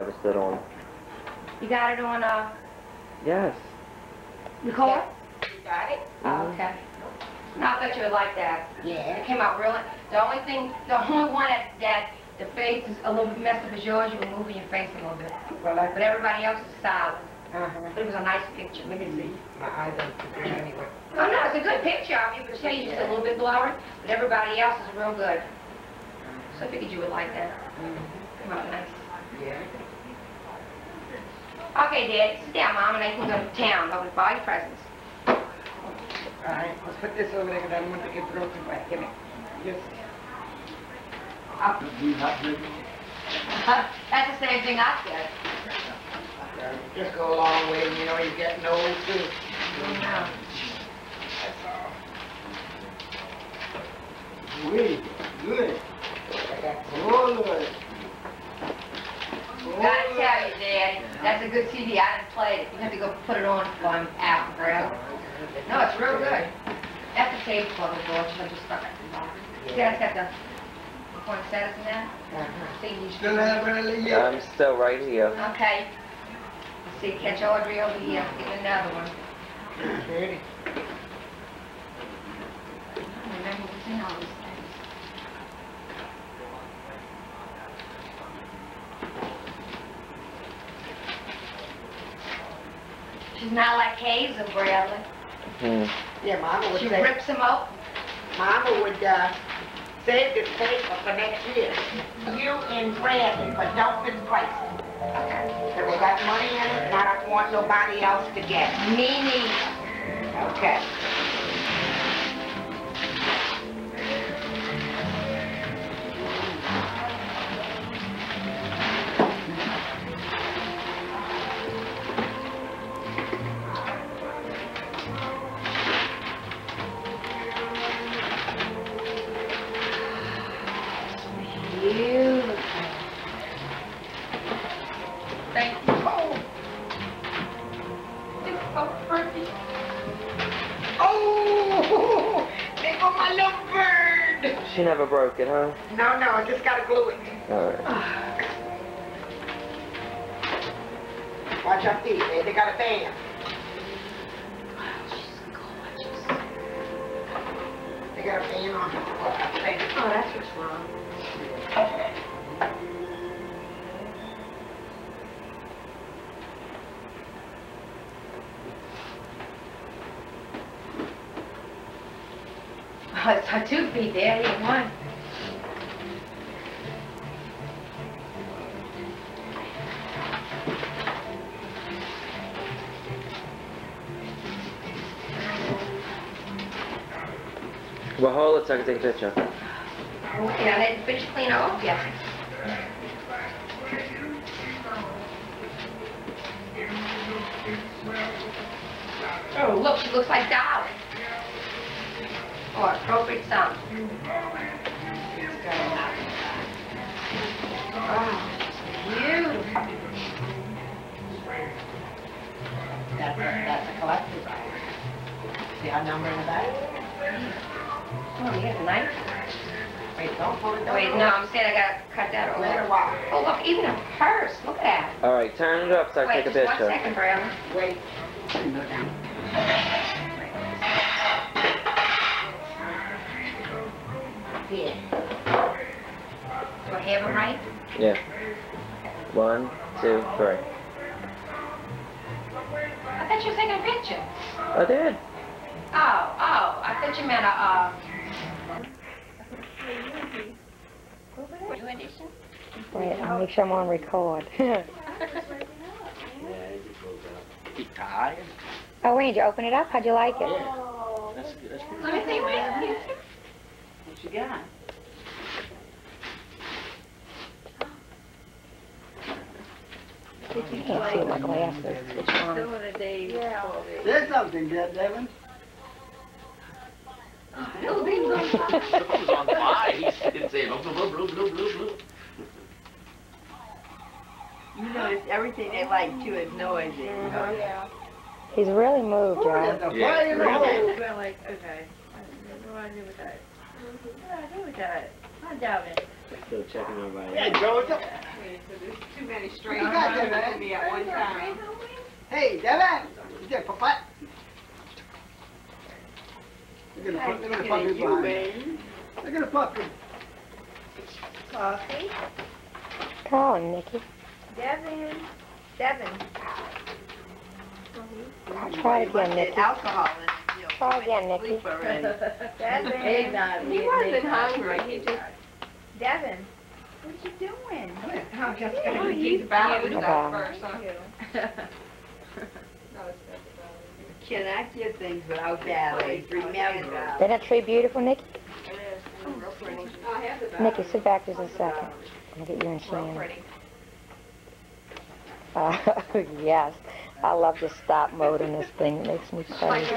Never stood on. You got it on, uh, Yes. The record? You got it? Oh, Mhm. okay. No, I thought you would like that. Yeah. It came out really, the only thing, the only one that, that the face is a little bit messed up is yours, you were moving your face a little bit. Well, I, But everybody else is solid. uh-huh. But it was a nice picture, let me see. My eyes don't see good anyway. Oh, no, it's a good picture of you, but say you're just a little bit blurry, but everybody else is real good. So I figured you would like that. Mhm. Come out nice. Yeah. Okay, Dad, sit down, Mom, and I can go to town, over to buy your presents. All right, let's put this over there because I don't want to get broken back. Give me. Just. Up. That's the same thing I said. Just go a long way, and you know, you're getting old too. No. That's all. Good, good. I got some. Oh, Lord. Gotta tell you, Dad, that's a good CD. I didn't play it. You have to go put it on while I'm out forever. No, it's real good. That's the tape for the door, I just stuck it in the bottom. See, that's got the, the poinsettias in that? Uh-huh. See, you Still have any yet? I'm still right here. Okay. Let's see, catch Audrey over here. Get another one. Pretty. I remember what's in all these She's not like Hazel, Bradley. Hmm. Yeah, Mama would She say, rips them up. Mama would, uh, save this paper for next year. You and Bradley, for don't misplace it. Because they got money in it, and I don't want nobody else to get it. Me neither. Okay. Beautiful. Thank you. Oh. It's so pretty. Oh, there go my little bird. She never broke it, huh? No, no, I just gotta glue it. Alright. Watch your feet, eh? they got a band. They got a band on her foot, I think. Oh, that's what's wrong. Oh, it's her two feet there, ain't one. Well, hold it so I take a picture. Yeah, I didn't finish cleaning off yet. Oh, look, she looks like Dolly. Or appropriate son. Oh, beautiful. That's a, that's a collector's item. See our number in the back? Oh, you got a knife? Wait, don't pull it down. Wait, no, I'm saying I gotta cut that Let her over. walk. Oh, look, even a purse, look at that. Alright, turn it up so I can Wait, take a just one picture. second, Brown. Wait. Here. Do I have them right? Yeah. One, two, three. I thought you were taking a picture. I did. Oh, oh, I thought you meant a, uh... You edition? Wait, I'll make sure I'm on record. Tired? oh, Wayne, did you open it up? How'd you like it? That's good, that's good. Let me see, wait. What you got? You can't see my glasses. Which one? There's something, Deb Devin. Was on fire. He didn't say blue, blue, blue, blue, blue, blue. You notice everything they like too is noisy. Oh yeah. He's really moved, Oh, Joe. there's a Yeah. fire in the hole. We're like, okay. What do I do with that? What do I do with that? Hi, Dalvin. Still checking everybody. Yeah, Joseph. Too many You strings got that, running man. at me at one time. Hey, Devin. Is that Papa? Look at the pup- look at the puppy You, behind. baby. Look at the puppy. Coffee. Call him, Nikki. Devin. Devin. Try again, Nikki. have Alcohol in it. you know, Try again, Nikki. Sleep. Devin. He wasn't hungry, he just. Devin, what you doing? I'm just gonna keep the battle Wow. first, huh? Can I get things without batteries? Remember. Isn't that tree beautiful, Nikki? Nikki, sit back just a second. Look at you and Shannon. Uh, yes, I love the stop mode in this thing. It makes me crazy.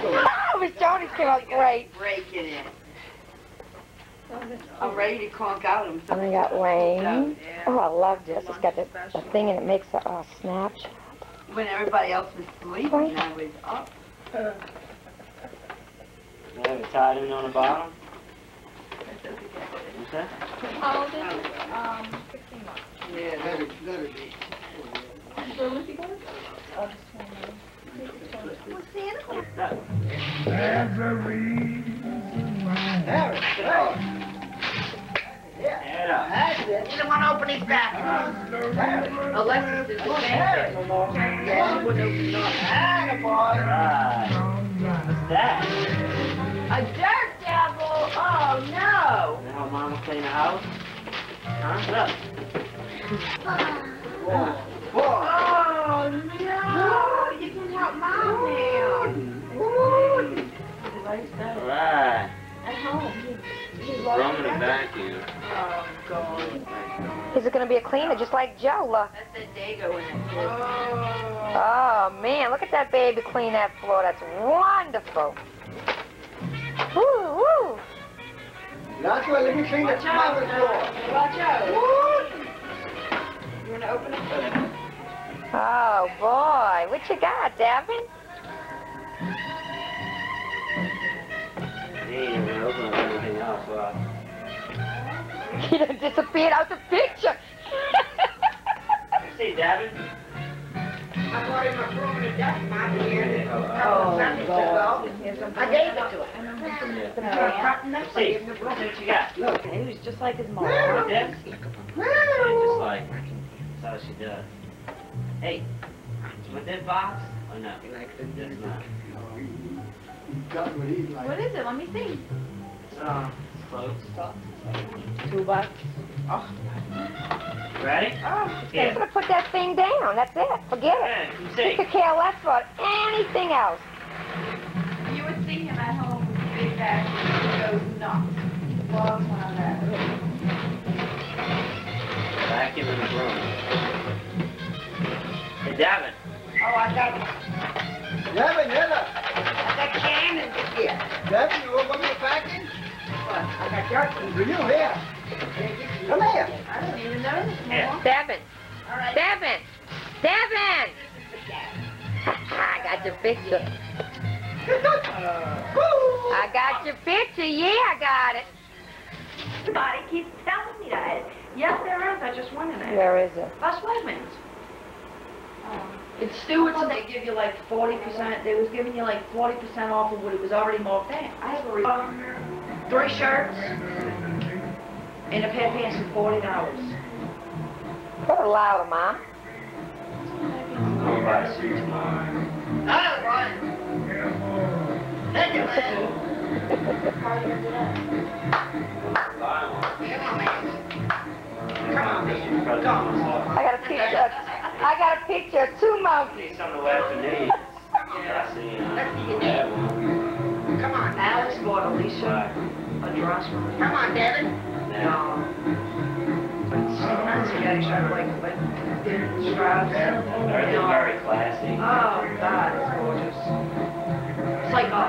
Oh, Miss Jones came out great. Breaking it. I'm ready to conk out him. And I got Wayne. Oh, I love this. It's got the, the thing and it makes a, a snapshot. When everybody else was sleeping, I was up. They have it tied in on the bottom? What's that? Yeah. Let it, let it be. Harry, up. You don't want to open bathrooms. Harry. Alexis is the same. Yeah, she wouldn't open it up. What's that? A dirt devil! Oh, no! How mama clean the house? Huh? Look. Oh, no! You can help mom now. Right. At home. Rum in the vacuum. Oh, God. Is it going to be a cleaner just like Joe? Look. That's the Dago in it. Oh, man, look at that baby clean that floor. That's wonderful. Woo, woo. That's why let me clean the mother's floor. Watch out. Woo! You want to open it? Oh, boy. What you got, Devin? He ain't even open up everything. He done disappeared out the picture. See, Davin? I brought him a broom and a dust mop here. Oh, couple Sundays. I gave it to him. Let's see. See what you got. Look. He was just like his mom. Like this? Yeah, just like, that's how she does. Hey, with that box? Or no? That's not. Got what he's. What is it? Let me see. It's, uh, it's close. Two bucks. Ready? Oh, Yeah. He's gonna put that thing down. That's it. Forget it. Yeah, you He see. could care less about anything else. You would see him at home with a big bag. He goes nuts. Loves one of that. Vacuum in the room. Hey, Davin. Oh, I got it. Devin, here, look. I got cannons here. Devin, you want me packing? I got. For you, here. Come here. I don't even know this Yeah. Devin. All right. Devin. Devin. I got your picture. I got your picture. Yeah, I got it. Everybody keeps telling me that. Yes, there is. I just in there. Where is it? That's Wegmans. It's Stewart's and they give you like forty percent, they was giving you like forty percent off of what it was already marked down. I have a re- three shirts and a pair of pants for forty dollars. Put it louder, Mom. I'll buy a suit tomorrow. Another one. Thank you, man. Come on, man. Come on. I got a picture. I got a picture of two monkeys. Need something to wear for knees. Yeah, I see, huh? Come on. Alex bought Alicia Right. a dress for her. Come on, Devin. Now, Sometimes you gotta try to like, like, thin straps. they're very classy. Oh, God, it's gorgeous. It's like a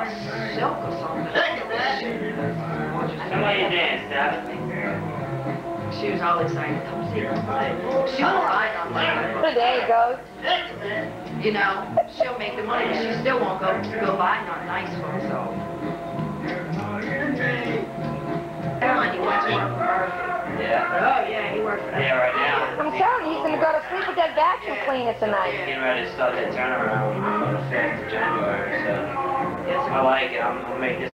silk or something. Thank you, man. Somebody dance, Davin. She was all excited. come see her. She was fine on that. There you go. Thank you, man. You know, she'll make the money, but she still won't go, go buy nothing nice for herself. Come on, you wants to work for Murphy. Yeah. Oh, yeah, he worked for that. Yeah, right now. I'm telling you, he's gonna go to sleep with that vacuum cleaner tonight. Getting ready to start that turnaround on the fifth of January, so I like it. I'm gonna make this